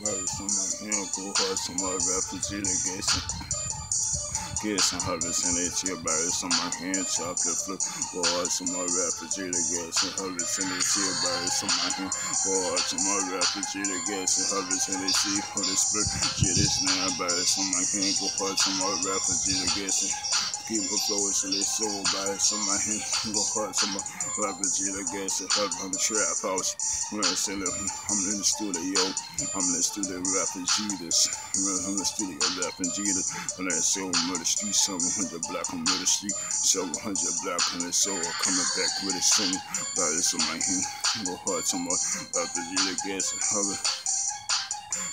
Bari sama yan go hard sama refugee litigation. Get some harvest and they chill bari sama hand chocolate flip. Go hard sama refugee litigation. Harvest and they chill bari my hand. Go hard sama refugee litigation. Harvest and they see Holy Spirit. Get this now bari sama hand. Go hard sama refugee litigation. Keep it flowing so they soul by some my hand go hard some rappers get a gas and hug on the trap house. When I say I'm in the studio, I'm in the studio rapping Jesus. I'm in the studio rapping Jesus. When I on the street, 700 black on the street, 700 black on the soul coming back with it soon. But it's on my hand go some more rappers get a gas and hug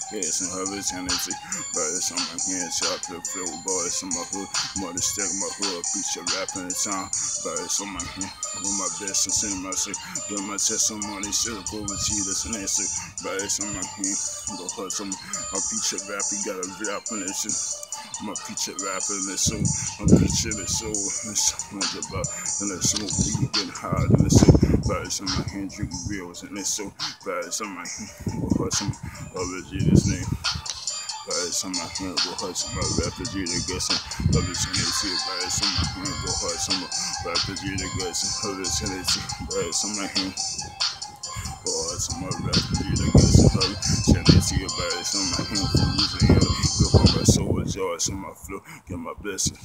Yes, and harvest energy. Birds on my hands, chocolate flow boys on my hood. Mother stack my hood, feature rapping in town. Birds on my hand, with my best and send my shit. Do my testimony, still go with Jesus and answer. Birds on my hand, go some. My feature rap, you got a rap this shit. My feature rapper in the soul, my the soul, and so much about and the soul, we getting hard in the soul. On my hand, drinking reels and. Birds on my hand, go hard some. Love Jesus' name. On my hand, go hard some. Refugee to get some. Love is in the sea. Birds on my hand, go hard some. Refugee to get some. Love is in the sea. Birds on my hand. Go hard some. Refugee to get some. Love is in the sea. Birds on my hand. From losing him. Go on my soul with joy. On my flow. Get my blessing.